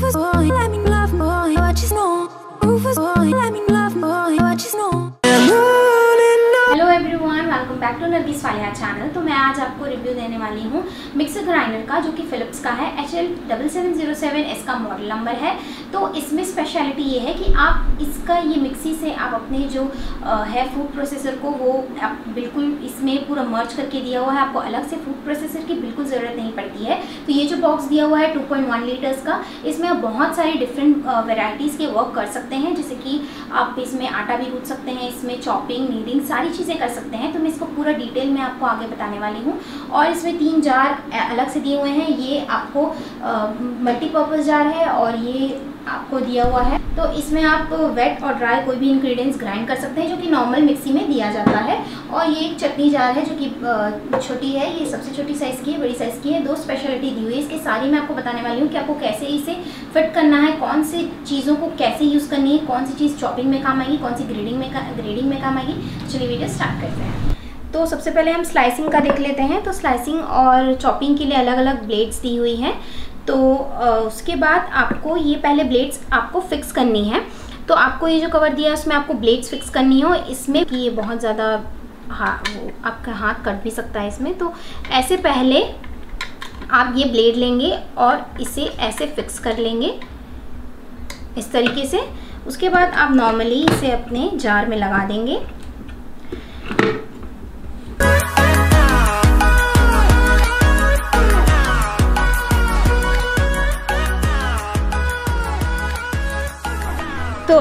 Rufus boy, let me love boy, what you know? Rufus boy, let me love boy, what you know? Back to Nargis Faliya channel तो मैं आज आपको review देने वाली हूँ mixer grinder का, जो कि फिलिप्स का है H L double seven zero seven इसका मॉडल नंबर है। तो इसमें स्पेशलिटी ये है कि आप इसका, ये मिक्सी से आप अपने जो है फ़ूड प्रोसेसर को, वो आप बिल्कुल इसमें पूरा मर्ज करके दिया हुआ है। आपको अलग से फ़ूड प्रोसेसर की बिल्कुल ज़रूरत नहीं पड़ती है। तो ये जो बॉक्स दिया हुआ है टू पॉइंट वन लीटर्स का, इसमें आप बहुत सारी डिफरेंट वेराइटीज़ के वर्क कर सकते हैं। जैसे कि आप इसमें आटा भी गूँथ सकते हैं, इसमें चॉपिंग नीडिंग सारी चीज़ें कर सकते हैं। तो मैं इसको पूरा डिटेल में आपको आगे बताने वाली हूँ। और इसमें तीन जार अलग से दिए हुए हैं। ये आपको मल्टीपर्पज़ जार है और ये आपको दिया हुआ है। तो इसमें आप वेट और ड्राई कोई भी इंग्रेडिएंट्स ग्राइंड कर सकते हैं, जो कि नॉर्मल मिक्सी में दिया जाता है। और ये एक चटनी जार है, जो कि छोटी है। ये सबसे छोटी साइज़ की है, बड़ी साइज़ की है। दो स्पेशलिटी दी हुई है। इसके सारी मैं आपको बताने वाली हूँ कि आपको कैसे इसे फिट करना है, कौन सी चीज़ों को कैसे यूज़ करनी है, कौन सी चीज़ चॉपिंग में काम आएगी, कौन सी ग्रेडिंग में ग्रेडिंग में काम आएगी। चलिए वीडियो स्टार्ट करते हैं। तो सबसे पहले हम स्लाइसिंग का देख लेते हैं। तो स्लाइसिंग और चॉपिंग के लिए अलग अलग ब्लेड्स दी हुई हैं। तो उसके बाद आपको ये पहले ब्लेड्स आपको फिक्स करनी है। तो आपको ये जो कवर दिया है, उसमें आपको ब्लेड्स फिक्स करनी हो। इसमें कि ये बहुत ज़्यादा हाँ आपका हाथ कट भी सकता है इसमें। तो ऐसे पहले आप ये ब्लेड लेंगे और इसे ऐसे फिक्स कर लेंगे। इस तरीके से। उसके बाद आप नॉर्मली इसे अपने जार में लगा देंगे।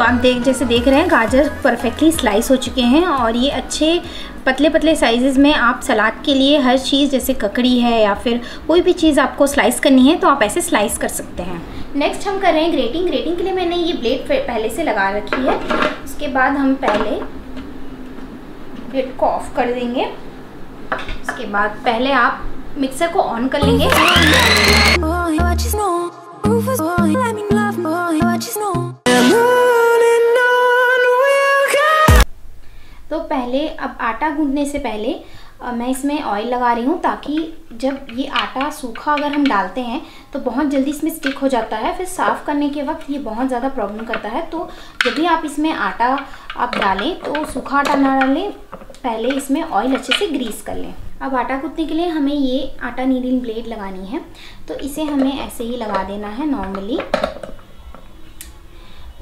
आप देख, जैसे देख रहे हैं, गाजर परफेक्टली स्लाइस हो चुके हैं और ये अच्छे पतले पतले साइजेस में आप सलाद के लिए हर चीज़, जैसे ककड़ी है या फिर कोई भी चीज़ आपको स्लाइस करनी है तो आप ऐसे स्लाइस कर सकते हैं। नेक्स्ट हम कर रहे हैं ग्रेटिंग ग्रेटिंग के लिए मैंने ये ब्लेड पहले से लगा रखी है। उसके बाद हम पहले ब्लेड को ऑफ़ कर देंगे। उसके बाद पहले आप मिक्सर को ऑन कर लेंगे। पहले, अब आटा गूंदने से पहले मैं इसमें ऑयल लगा रही हूँ ताकि जब ये आटा सूखा अगर हम डालते हैं तो बहुत जल्दी इसमें स्टिक हो जाता है। फिर साफ़ करने के वक्त ये बहुत ज़्यादा प्रॉब्लम करता है। तो जब भी आप इसमें आटा आप डालें तो सूखा आटा ना डालें, पहले इसमें ऑयल अच्छे से ग्रीस कर लें। अब आटा कूदने के लिए हमें ये आटा नीडिंग ब्लेड लगानी है। तो इसे हमें ऐसे ही लगा देना है नॉर्मली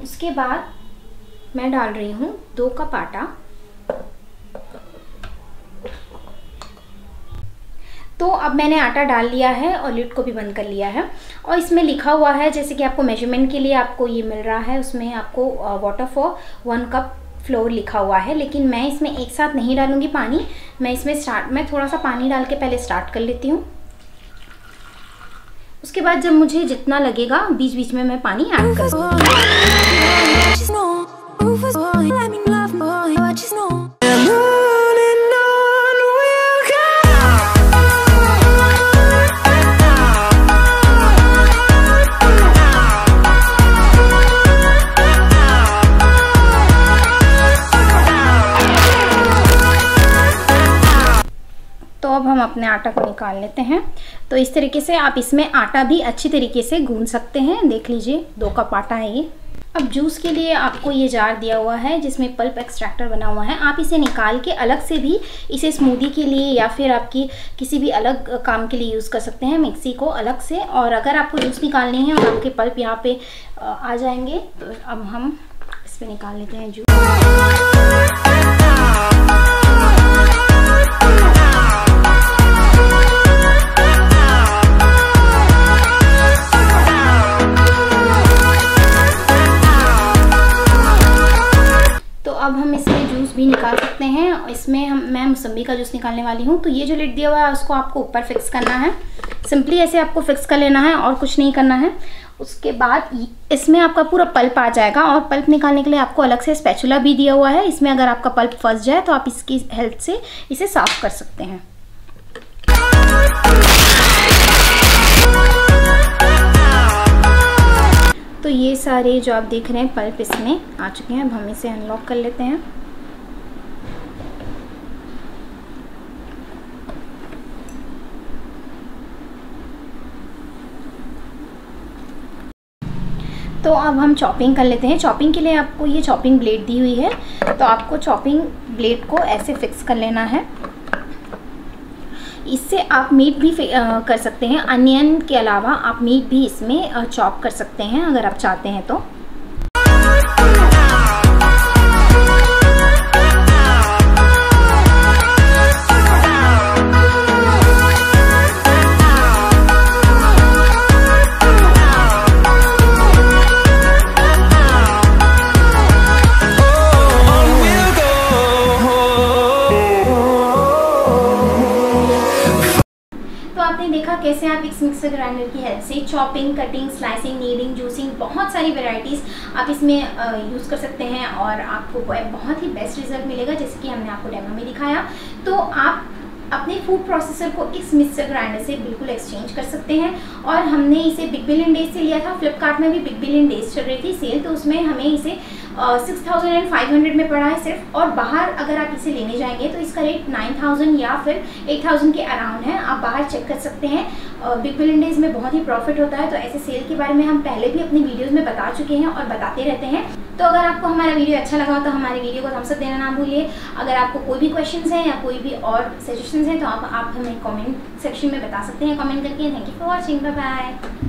उसके बाद मैं डाल रही हूँ दो कप आटा। तो अब मैंने आटा डाल लिया है और लिड को भी बंद कर लिया है और इसमें लिखा हुआ है जैसे कि आपको मेज़रमेंट के लिए आपको ये मिल रहा है उसमें आपको water for one cup flour लिखा हुआ है लेकिन मैं इसमें एक साथ नहीं डालूँगी पानी मैं इसमें स्टार्ट मैं थोड़ा सा पानी डाल के पहले स्टार्ट कर लेती हूँ उसके बाद जब मुझे जितना लगेगा बीच बीच में मैं पानी ऐड कर तो अब हम अपने आटा को निकाल लेते हैं। तो इस तरीके से आप इसमें आटा भी अच्छी तरीके से गूंद सकते हैं। देख लीजिए, दो कप आटा है ये। अब जूस के लिए आपको ये जार दिया हुआ है, जिसमें पल्प एक्सट्रैक्टर बना हुआ है। आप इसे निकाल के अलग से भी इसे स्मूदी के लिए या फिर आपकी किसी भी अलग काम के लिए यूज़ कर सकते हैं, मिक्सी को अलग से। और अगर आपको जूस निकालनी है और आपके पल्प यहाँ पे आ जाएँगे तो अब हम इस पर निकाल लेते हैं जूस। भी निकाल सकते हैं। इसमें हम, मैं मौसम्बी का जूस निकालने वाली हूँ। तो ये जो लिड दिया हुआ है, उसको आपको ऊपर फिक्स करना है। सिंपली ऐसे आपको फिक्स कर लेना है और कुछ नहीं करना है। उसके बाद इसमें आपका पूरा पल्प आ जाएगा और पल्प निकालने के लिए आपको अलग से स्पैचुला भी दिया हुआ है। इसमें अगर आपका पल्प फंस जाए तो आप इसकी हेल्प से इसे साफ़ कर सकते हैं। तो ये सारे जो आप देख रहे हैं पल्प इसमें आ चुके हैं। अब हम इसे अनलॉक कर लेते हैं। तो अब हम चॉपिंग कर लेते हैं। चॉपिंग के लिए आपको ये चॉपिंग ब्लेड दी हुई है। तो आपको चॉपिंग ब्लेड को ऐसे फिक्स कर लेना है। इससे आप मीट भी कर सकते हैं। अनियन के अलावा आप मीट भी इसमें चॉप कर सकते हैं, अगर आप चाहते हैं तो। आपने देखा कैसे आप इस मिक्सर ग्राइंडर की हेल्प से chopping cutting slicing kneading juicing बहुत सारी वेराइटीज़ आप इसमें यूज़ कर सकते हैं और आपको बहुत ही बेस्ट रिज़ल्ट मिलेगा जैसे कि हमने आपको डेमो में दिखाया। तो आप अपने फ़ूड प्रोसेसर को इस मिक्सर ग्राइंडर से बिल्कुल एक्सचेंज कर सकते हैं और हमने इसे बिग बिलियन डेज़ से लिया था। फ्लिपकार्ट में भी बिग बिलियन डेज़ चल रही थी सेल तो उसमें हमें इसे six thousand and five hundred में पड़ा है सिर्फ़, और बाहर अगर आप इसे लेने जाएँगे तो इसका रेट नाइन थाउज़ेंड या फिर एट थाउज़ेंड के अराउंड है। आप बाहर चेक कर सकते हैं। बिग बिलियन डेज़ में बहुत ही प्रॉफिट होता है तो ऐसे सेल के बारे में हम पहले भी अपने वीडियोज़ में बता चुके हैं और बताते रहते हैं। तो अगर आपको हमारा वीडियो अच्छा लगा तो हमारे वीडियो को थम्सअप देना ना भूलिए। अगर आपको कोई भी क्वेश्चन हैं या कोई भी और सजेशन हैं तो आप आप हमें कॉमेंट सेक्शन में बता सकते हैं कॉमेंट करके। Thank you for watching bye